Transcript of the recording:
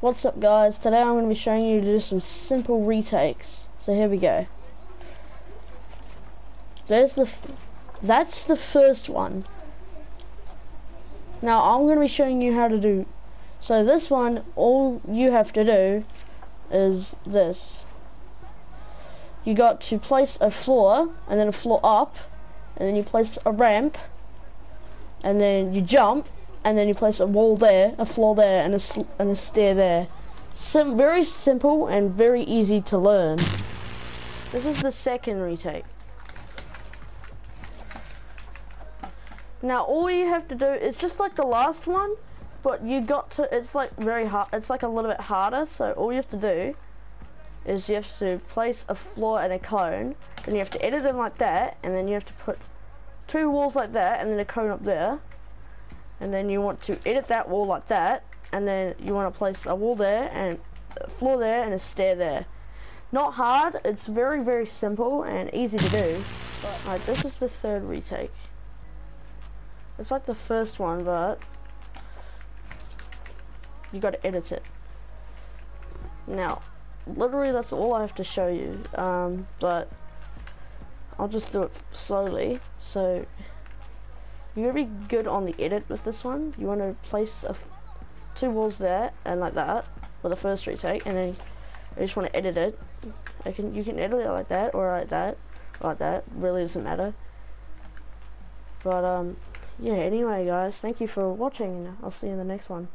What's up guys, today I'm going to be showing you to do some simple retakes. So here we go. There's the, that's the first one. Now I'm going to be showing you how to do, so this one, all you have to do is this. You got to place a floor, and then a floor up, and then you place a ramp, and then you jump, and then you place a wall there, a floor there, and a, and a stair there. Sim very simple and very easy to learn. This is the second retake. Now all you have to do is just like the last one, but you got to, it's like very hard, it's like a little bit harder, so all you have to do is you have to place a floor and a cone, then you have to edit them like that, and then you have to put two walls like that, and then a cone up there, and then you want to edit that wall like that and then you want to place a wall there and a floor there and a stair there. Not hard it's very very simple and easy to do but like this is the third retake. It's like the first one but you got to edit it. Now literally that's all I have to show you um, but I'll just do it slowly so you're gonna be good on the edit with this one. You want to place two walls there and like that for the first retake, and then I just want to edit it. I can you can edit it like that or like that, or like that. Really doesn't matter. But um, yeah. Anyway, guys, thank you for watching. And I'll see you in the next one.